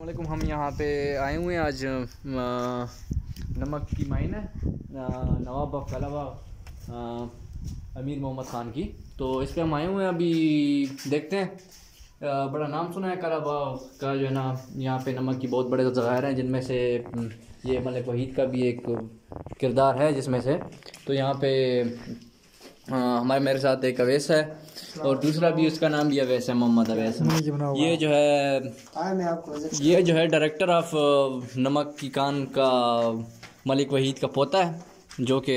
वालेकुम, हम यहाँ पे आए हुए हैं आज नमक की माइन है नवाब कलाबा अमीर मोहम्मद ख़ान की। तो इस पर हम आए हुए हैं, अभी देखते हैं। बड़ा नाम सुना है कलाबा का जो है ना, यहाँ पे नमक की बहुत बड़े ज़ख़ायर हैं, जिनमें से ये मलिक वहीद का भी एक किरदार है, जिसमें से। तो यहाँ पे हमारे मेरे साथ एक अवैस है और दूसरा भी उसका नाम भी अवैस है मोहम्मद अवैस। ये जो है ये जो है डायरेक्टर ऑफ़ नमक की कान का मलिक वहीद का पोता है जो कि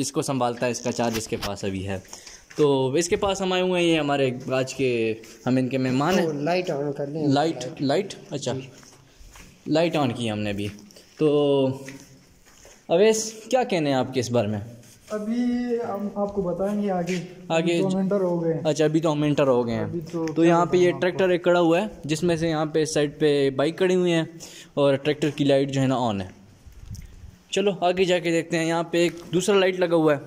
इसको संभालता है इसका चार्ज इसके पास अभी है। तो इसके पास हम आए हुए हैं ये हमारे आज के हम इनके मेहमान हैं। लाइट ऑन कर लें। लाइट लाइट अच्छा। लाइट ऑन की हमने भी तो अवैस क्या कहने हैं आपके इस बारे में? अभी हम आपको बताएँगे आगे। आगे मिनटर हो गए अच्छा अभी तो हम इंटर हो गए हैं। तो तो यहाँ पे ये ट्रैक्टर एक खड़ा हुआ है जिसमें से यहाँ पे साइड पे बाइक खड़ी हुई है और ट्रैक्टर की लाइट जो है ना ऑन है। चलो आगे जाके देखते हैं। यहाँ पे एक दूसरा लाइट लगा हुआ है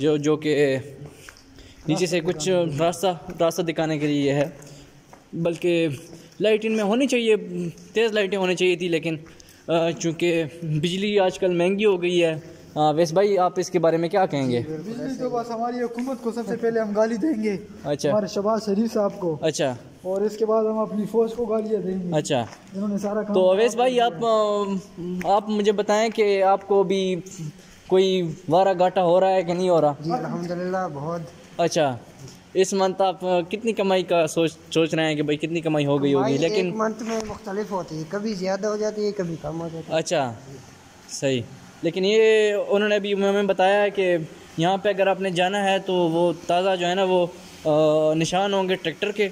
जो जो कि नीचे से कुछ रास्ता रास्ता दिखाने के लिए है। बल्कि लाइट इनमें होनी चाहिए तेज़ लाइटें होनी चाहिए थी लेकिन चूँकि बिजली आजकल महँगी हो गई हाँ वैस भाई आप इसके बारे में क्या कहेंगे? बिजली तो बस हमारी हुकूमत को सबसे पहले हम गाली देंगे। अच्छा। हमारे शबाज शरीफ साहब को। अच्छा। और इसके बाद हम अपनी फौज को गालियाँ देंगे। अच्छा। इन्होंने सारा काम तो अवैस भाई आप आप मुझे बताएँ कि आपको भी कोई वारा घाटा हो रहा है कि नहीं हो रहा? जी अल्हम्दुलिल्लाह बहुत। अच्छा। इस मंथ आप कितनी कमाई का सोच सोच रहे हैं कि भाई कितनी कमाई हो गई होगी लेकिन मंथ में मुख्तलिफ़ होती है। कभी ज़्यादा हो जाती है कभी कम हो जाती है। अच्छा। सही। लेकिन ये उन्होंने अभी हमें बताया है कि यहाँ पे अगर आपने जाना है तो वो ताज़ा जो है ना वो आ, निशान होंगे ट्रैक्टर के।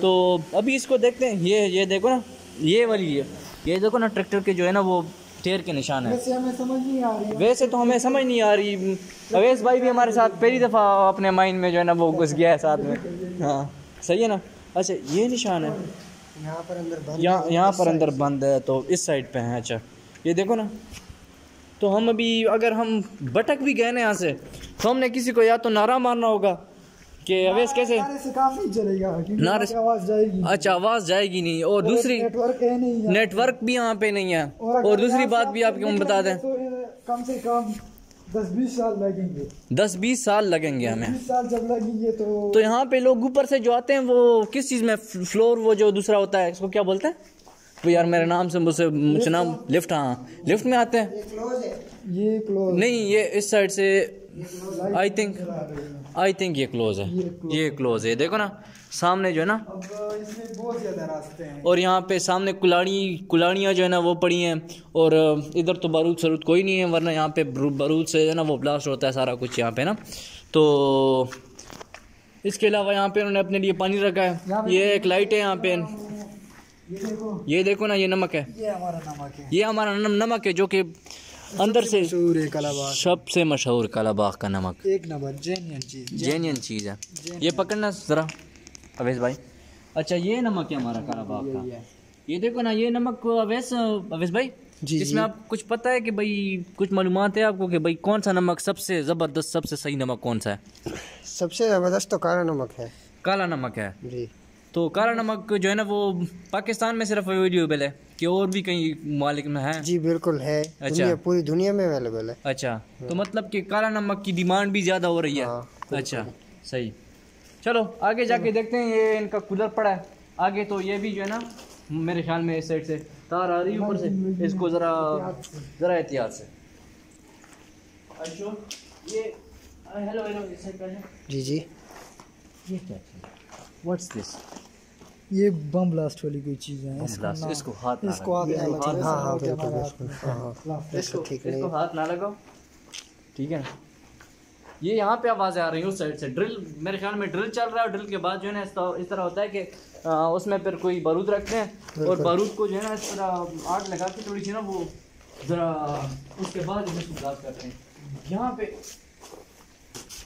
तो अभी इसको देखते हैं। ये ये देखो ना ये वाली है। ये देखो ना ट्रैक्टर के जो है ना वो टेर के निशान है। वैसे हमें समझ नहीं आ रही वैसे तो हमें समझ नहीं आ रही। अवेश भाई भी हमारे साथ पहली दफ़ा अपने माइंड में जो है ना वो घुस गया है साथ में। हाँ सही है ना? अच्छा ये निशान है। यहाँ पर अंदर बंद यहाँ यहाँ पर अंदर बंद है तो इस साइड पे है। अच्छा ये देखो ना। तो हम अभी अगर हम भटक भी गए ना यहाँ से तो हमने किसी को या तो नारा मारना होगा कि अवैस कैसे? से काम चलेगा नारे से आवाज़ जाएगी। अच्छा आवाज़ जाएगी नहीं और दूसरी नेटवर्क है नहीं नेटवर्क भी यहाँ पे नहीं है। अगर और दूसरी बात भी आपको हम बता दें। तो कम से कम दस बीस साल लगेंगे। दस बीस साल लगेंगे हमें। साल जब लगेंगे तो तो यहाँ पे लोग ऊपर से जो आते हैं वो किस चीज़ में फ्लोर वो जो दूसरा होता है इसको क्या बोलते हैं? वो यार मेरे नाम से मुझसे मुझे नाम लिफ्ट हाँ। लिफ्ट में आते हैं। ये क्लोज नहीं ये इस साइड से आई थिंक आई थिंक ये क्लोज है। ये क्लोज है। देखो ना सामने जो है ना बहुत ज़्यादा रास्ते हैं। और यहाँ पे सामने कुलाड़ी कुलाड़ियाँ जो है ना वो पड़ी हैं। और इधर तो बारूद सरूद कोई नहीं है वरना यहाँ पे बारूद से जो है ना वो ब्लास्ट होता है सारा कुछ यहाँ पे ना। तो इसके अलावा यहाँ पे उन्होंने अपने लिए पानी रखा है। ये एक लाइट है यहाँ पे। ये देखो। ये देखो ना ये नमक है। ये हमारा नमक है। ये हमारा नमक है जो कि अंदर से कलाबाग। सबसे मशहूर कालाबाग का नमक। एक नंबर जेन्यन चीज़ जेन्यन चीज़ है। ये पकड़ना ज़रा अवैस भाई। अच्छा ये नमक है हमारा कालाबाग का। ये देखो ना ये नमक अवैस अवैस भाई जी, इसमें आप कुछ पता है कि भाई कुछ मालूम है आपको कि भाई कौन सा नमक सबसे ज़बरदस्त सबसे सही नमक कौन सा है? सबसे ज़बरदस्त तो काला नमक है। काला नमक है। जी। तो काला नमक जो है ना वो पाकिस्तान में सिर्फ़ अवेलेबल है कि और भी कई मालिक में है? जी बिल्कुल है। अच्छा। दुनिया पूरी दुनिया में अवेलेबल है। अच्छा तो मतलब कि काला नमक की डिमांड भी ज़्यादा हो रही है? हाँ, अच्छा सही। चलो आगे जाके देखते हैं ये इनका कूलर पड़ा है। आगे तो ये भी जो है ना मेरे ख्याल में इस साइड से तार आ रही है ऊपर से। इसको ज़रा ज़रा एहतियात से। ये हेलो हेलो जी जी। ये क्या व्हाट्स दिस ये बम ब्लास्ट वाली कोई चीज़ है इसका इसको हाथ ना इसको हाथ लगाओ। नहीं लगाओ। हाँ, हाँ, इसको। हाथ में- हाँ। इसको ठीक हाथ ना लगाओ ठीक है ये यहाँ पे आवाज़ें आ रही हैं उस साइड से ड्रिल मेरे ख्याल में ड्रिल चल रहा है ड्रिल के बाद जो है ना इस तरह इस तरह होता है कि आ, उसमें फिर कोई बारूद रखते हैं और बारूद को जो है ना इस तरह आग लगा के थोड़ी सी ना वो ज़रा उसके बाद उसको ब्लास्ट करते हैं यहाँ पे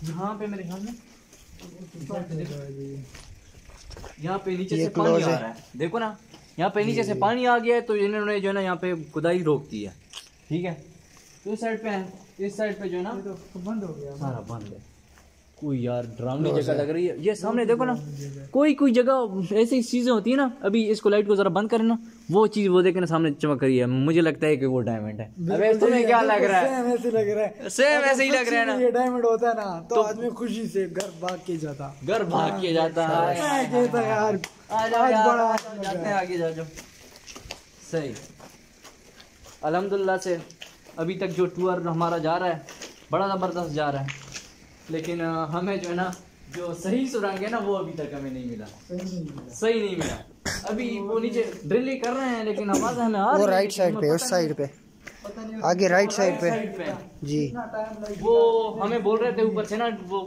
यहाँ पे मेरे ख्याल में यहाँ पे नीचे से पानी आ रहा है। देखो ना यहाँ पे नीचे से पानी आ गया है तो इन्होंने जो है ना यहाँ पे खुदाई रोक दी है। ठीक है? तो इस साइड पे है इस साइड पे जो है ना तो बंद हो गया। सारा बंद है। कोई यार डरावनी जगह। लग रही है। ये सामने देखो ना कोई कोई जगह ऐसी चीज़ें होती है ना अभी इसको लाइट को जरा बंद करें ना वो चीज़ वो देखे ना सामने चमक रही है। मुझे लगता है कि वो डायमंड है। अबे तुम्हें क्या लग रहा है? सेम ऐसे लग रहा है। सेम ऐसे ही लग रहा है ना। ये डायमंड होता है ना तो आदमी खुशी से घर भाग के जाता। घर भाग के जाता है मैं यार आज बड़ा जाते हैं। आगे जा जाओ। सही। अल्हम्दुलिल्लाह से अभी तक जो टूर हमारा जा रहा है बड़ा ज़बरदस्त जा रहा है। लेकिन हमें जो है ना जो सही सुरंग है ना वो अभी तक हमें नहीं मिला। सही नहीं मिला। अभी वो नीचे ड्रिल कर रहे हैं लेकिन आवाज़ हमें आ वो रही है, राइट साइड पे उस साइड पे। आगे राइट साइड पे। पे जी। वो हमें बोल रहे थे ऊपर से ना वो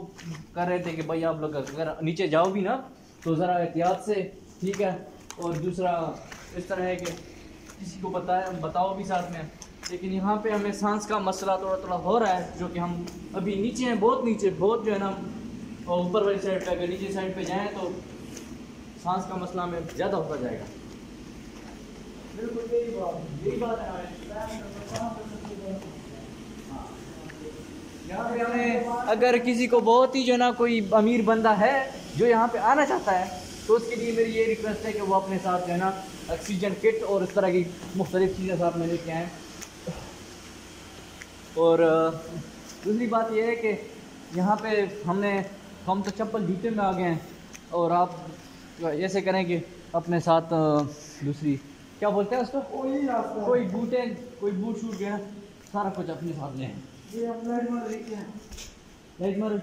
कर रहे थे कि भाई आप लोग अगर नीचे जाओ भी ना तो ज़रा एहतियात से ठीक है? और दूसरा इस तरह है कि किसी को बताया बताओ भी साथ में। लेकिन यहाँ पे हमें सांस का मसला थोड़ा थोड़ा हो रहा है जो कि हम अभी नीचे हैं बहुत नीचे बहुत जो है ना और ऊपर वाली साइड पे अगर नीचे साइड पे जाएँ तो सांस का मसला हमें ज़्यादा होता जाएगा। बिल्कुल यही बात यही बात है यहाँ पे हमें अगर किसी को बहुत ही जो है ना कोई अमीर बंदा है जो यहाँ पे आना चाहता है तो उसके लिए मेरी ये रिक्वेस्ट है कि वो अपने साथ जो है ना ऑक्सीजन किट और इस तरह की मुख्तलिफ़ चीज़ें साथ में लेके आएँ। और दूसरी बात यह है कि यहाँ पे हमने हम तो चप्पल जूते में आ गए हैं और आप ऐसे करें कि अपने साथ दूसरी क्या बोलते हैं उसको? कोई बूटे कोई बूट शूट गया सारा कुछ अपने साथ लें। लाइट मारो।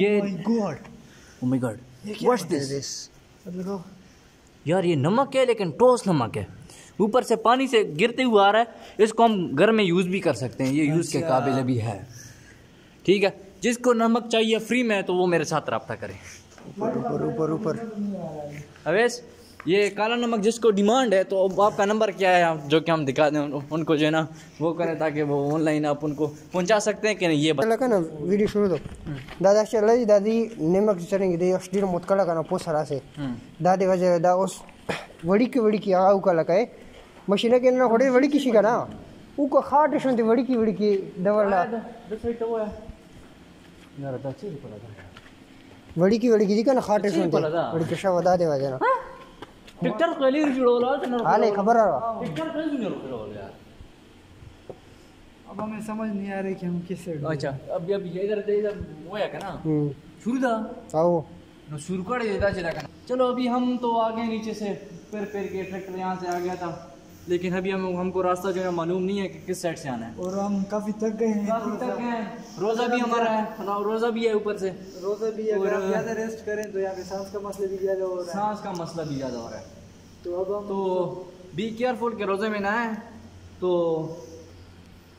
ये गॉड व्हाट्स दिस दिस यार ये नमक है लेकिन ठोस नमक है। ऊपर से पानी से गिरते हुए आ रहा है इसको हम घर में यूज़ भी कर सकते हैं। ये यूज़ के काबिल भी है। ठीक है? जिसको नमक चाहिए फ्री में तो वो मेरे साथ रब्ता करें। ऊपर ऊपर ऊपर अवेश ये काला नमक जिसको डिमांड है तो अब आपका नंबर क्या है? आप जो कि हम दिखा दें उनको जो है ना वो करें ताकि वो ऑनलाइन आप उनको पहुँचा सकते हैं कि नहीं ये लगा ना वीडियो शुरू दो। दादा चल दादी नेमक चलेंगे दे अष्टीर मोत कला का ना पोसरा से। दादी वजह दा उस वड़ी की वड़ी की आऊ का लगा मशीन के ना होड़े वड़ी किसी का ना। ऊको खाट सुनते वड़ी की वड़ी की दवड़ा वड़ी की वड़ी की दिखा ना खाट पला था। वड़ी के शव दादे वजह ना। टिकटर कली जुड़ोला हाले खबर आ रहा। टिकटर कली जुड़ोला यार। अब हमें समझ नहीं आ रही कि हम किस साइड अच्छा अभी अभी इधर इधर वो है ना? हम्म। शुरू था? आओ। नो शुरू कर देता चला चलो अभी हम तो आ गए नीचे से पैर पैर के ट्रैक्टर यहाँ से आ गया था। लेकिन अभी हम हमको रास्ता जो है मालूम नहीं है कि किस साइड से आना है। और हम काफ़ी थक गए हैं। काफ़ी तक हैं। रोज़ा भी हमारा है। रोज़ा भी है ऊपर से। रोजा भी है। अगर ज़्यादा रेस्ट करें तो यहाँ पे सांस का मसले भी ज़्यादा हो रहा है। सांस का मसला भी ज़्यादा हो रहा है। तो अब हम तो बी केयरफुल के रोज़े में ना है तो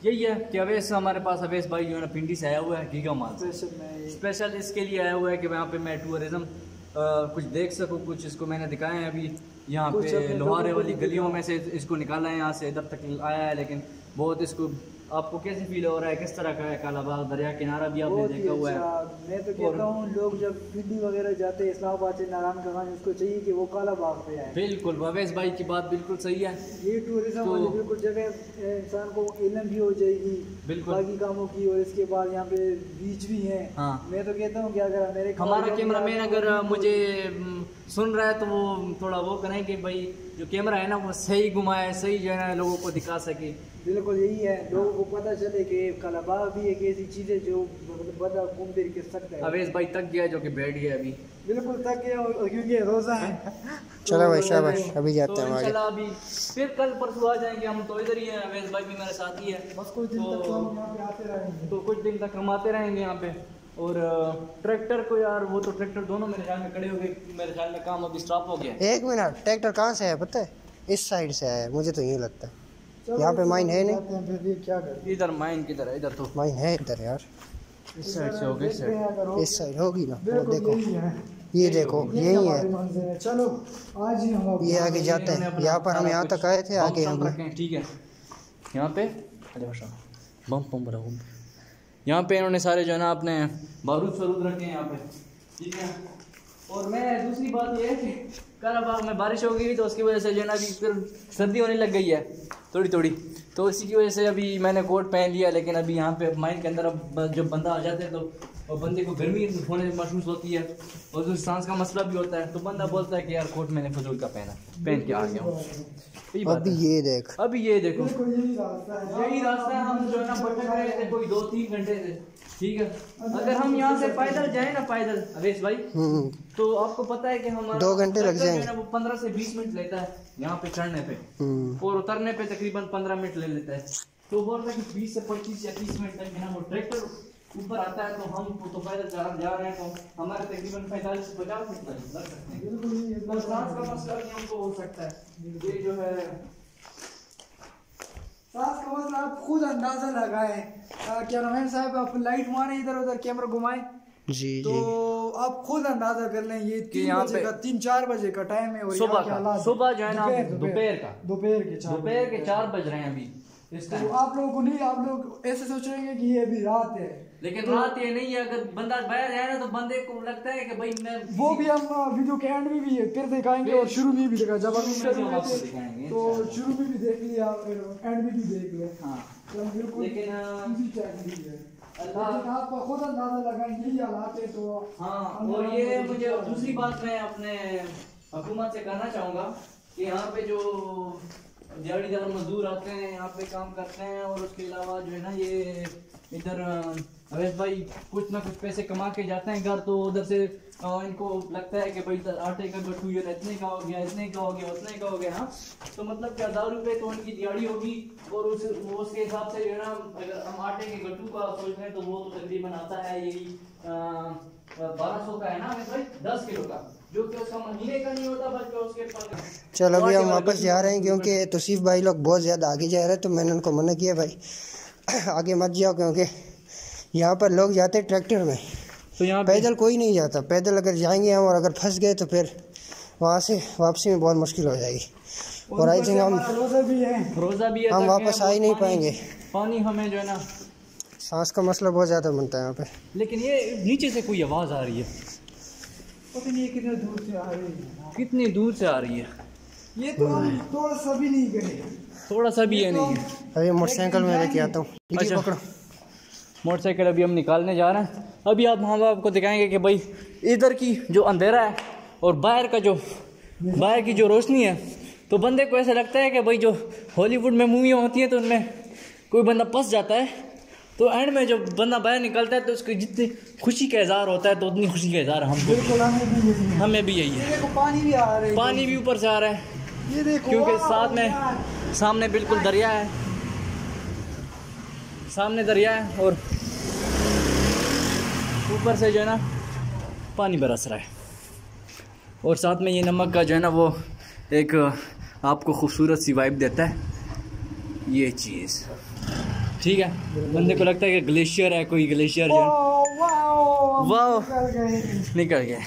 यही है कि अवेश हमारे पास अवेश भाई जो है ना पिंडी से आया हुआ है गीगा माल स्पेशल स्पेशल इसके लिए आया हुआ है कि वहाँ पे मैं टूरिज़्म कुछ देख सकूँ कुछ इसको मैंने दिखाया है अभी। यहाँ पे लोहारे वाली गलियों में से इसको निकाला है यहाँ से इधर तक आया है लेकिन बहुत इसको आपको कैसे फील हो रहा है? किस तरह का है काला बाग दरिया किनारा भी आपने देखा हुआ है। अच्छा। मैं तो कहता हूँ लोग जब दिल्ली वगैरह जाते हैं इस्लामाबाद से नारायण का खान उसको चाहिए कि वो कालाबाग पे आए। बिल्कुल भवेश भाई की बात बिल्कुल सही है। ये टूरिज़्म तो- वाली बिल्कुल जगह इंसान को इलम भी हो जाएगी बिल्कुल। बाकी कामों की और इसके बाद यहाँ पे बीच भी है। हाँ। मैं तो कहता हूँ कि अगर मेरे हमारा कैमरामैन अगर मुझे सुन रहा है तो वो थोड़ा वो करें कि भाई जो कैमरा है ना वो सही घुमाए सही जो है ना लोगों को दिखा सके। बिल्कुल यही है। लोगों को पता चले कि कलाबाग भी एक ऐसी चीज़ है जो मतलब बंदा घूम फिर के सकता है। अवेश भाई तक गया जो कि बैठ गया अभी। बिल्कुल तक गया और क्योंकि रोज़ा है। चलो भाई शाबाश। अभी जाते तो हैं आगे। अभी फिर कल परसों आ जाएँगे हम तो इधर ही हैं अवेश भाई भी मेरे साथ ही है। बस कुछ दिन तक तो हम यहाँ पे आते रहेंगे। तो कुछ दिन तक हम आते रहेंगे यहाँ पे। और ट्रैक्टर को यार वो तो ट्रैक्टर दोनों मेरे ख्याल में खड़े हो गए मेरे ख्याल में काम अभी स्टॉप हो गया एक मिनट ट्रैक्टर कहाँ से है पता है? इस साइड से आया है मुझे तो यूँ लगता है। यहाँ पे माइन है नहीं? क्या इधर माइन किधर है? इधर तो। माइन है इधर यार। इस साइड से हो गई इस साइड इस साइड होगी ना। वो देखो। ये देखो यही यही है। चलो आज ही हम ये आगे जाते हैं। यहाँ पर हम यहाँ तक आए थे आगे हम ठीक है। यहाँ पे? अरे बम बम रहा। हूँ यहाँ पे इन्होंने सारे जो है ना अपने बारूद सरूद रखे हैं यहाँ पे। ठीक है? और मैं, दूसरी बात ये है कि कल आप में बारिश हो गई तो उसकी वजह से जो है ना अभी फिर सर्दी होने लग गई है। थोड़ी थोड़ी। तो इसी की वजह से अभी मैंने कोट पहन लिया, लेकिन अभी यहाँ पे माइंड के अंदर अब जब बंदा आ जाता है तो और बंदे को गर्मी होने महसूस होती है और जो सांस का मसला भी होता है तो बंदा बोलता है कि यार कोट मैंने फजूल का पहना पहन के आ गया हूँ। अभी ये देख। अभी ये देखो। यही रास्ता है। यही रास्ता है हम जो है ना भटक रहे थे कोई दो तीन घंटे से। ठीक है? अगर हम यहाँ से पैदल जाए ना पैदल अवेश भाई हम्म। तो आपको पता है कि हमारा दो घंटे लग जाएँगे। वो पंद्रह से बीस मिनट लेता है यहाँ पे चढ़ने पे। हम्म। और उतरने पे तकरीबन पंद्रह मिनट ले लेता है। तो बोल रहा है कि बीस से पच्चीस या तीस मिनट तक ना वो ट्रैक्टर ऊपर आता है तो हम तो पैदल जा जा रहे हैं तो हमारे तकरीबन पैंतालीस से पचास मिनट लग सकते हैं। बिल्कुल ये तो सांस का मसला भी हमको हो सकता है। ये जो है सांस का मसला आप खुद अंदाज़ा लगाएँ। क्या नाम साहब आप लाइट मारे इधर उधर कैमरा घुमाएँ। जी तो जी। आप खुद अंदाज़ा कर लें ये तीन यहाँ बजे का तीन चार बजे का टाइम है और सुबह का सुबह जो है ना दोपहर- दोपहर का। दोपहर के चार दोपहर के चार बज रहे हैं अभी तो आप लोगों को नहीं आप लोग ऐसे सोच रहे हैं कि ये अभी रात है। लेकिन रात ये नहीं है अगर बंदा बाहर जाए ना तो बंदे को लगता है कि भाई मैं वो भी हम वीडियो के एंड में भी फिर दिखाएँगे और शुरू में भी दिखा जब हम शुरू में आपको दिखाएँगे, तो शुरू में भी देख लिया एंड में भी देख लिया। हाँ। तो बिल्कुल लेकिन, है। अल्लाह- लेकिन आप खुद अंदाज़ा लगाएँ यही हालात है तो हाँ और ये मुझे दूसरी बात मैं अपने हुकूमत से कहना चाहूँगा कि यहाँ पे जो दिहाड़ीदार मजदूर आते हैं यहाँ पे काम करते हैं और उसके अलावा जो है ना ये इधर अवैध भाई कुछ ना कुछ पैसे कमा के जाते हैं घर तो उधर से इनको लगता है कि भाई आटे का गट्ठू ये इतने का हो गया इतने का हो गया उतने का हो गया हाँ? तो मतलब कि हज़ार रुपये तो उनकी दिहाड़ी होगी और उस उसके हिसाब से जो है ना अगर हम आटे के गट्टू का सोच रहे हैं तो वो तो तकरीबन आता है यही बारह सौ का है ना भाई? दस किलो का जो कि उसका महीने का नहीं होता बल्कि उसके चलो अभी हम वापस जा रहे हैं क्योंकि तोसीफ भाई लोग बहुत ज़्यादा आगे जा रहे हैं तो मैंने उनको मना किया भाई। आगे मत जाओ क्योंकि यहाँ पर लोग जाते ट्रैक्टर में। तो यहाँ पैदल कोई नहीं जाता। पैदल अगर जाएँगे हम और अगर फंस गए तो फिर वहाँ से वापसी में बहुत मुश्किल हो जाएगी। और आई थिंक हम रोजा भी है। रोजा भी है हम वापस आ ही नहीं पाएँगे। पानी हमें जो है ना सांस का मसला बहुत ज़्यादा बनता है यहाँ पे। लेकिन ये नीचे से कोई आवाज़ आ रही है। पता नहीं ये कितने दूर से आ रही है। कितनी दूर से आ रही है? ये तो हम थोड़ा सा भी नहीं करेंगे थोड़ा सा भी है नहीं है अभी मोटरसाइकिल में लेके आता हूँ। अच्छा। पकड़ो। मोटरसाइकिल अभी हम निकालने जा रहे हैं। अभी आप माँ बाप को दिखाएँगे कि भाई इधर की जो अंधेरा है और बाहर का जो बाहर की जो रोशनी है तो बंदे को ऐसा लगता है कि भाई जो हॉलीवुड में मूवियाँ होती हैं तो उनमें कोई बंदा फंस जाता है। तो एंड में जब बंदा बाहर निकलता है तो उसकी जितनी खुशी का इजहार होता है तो उतनी खुशी का इजहार हम बिल्कुल हमें भी यही है। पानी भी आ रहा है। पानी भी ऊपर से आ रहा है। ये देखो क्योंकि साथ में सामने बिल्कुल दरिया है। सामने दरिया है और ऊपर से जो है ना पानी बरस रहा है। और साथ में ये नमक का जो है ना वो एक आपको खूबसूरत सी वाइब देता है। ये चीज़। ठीक है? बंदे को लगता है कि ग्लेशियर है कोई ग्लेशियर जो है वाह। निकल गए। गया